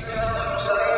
Jesus.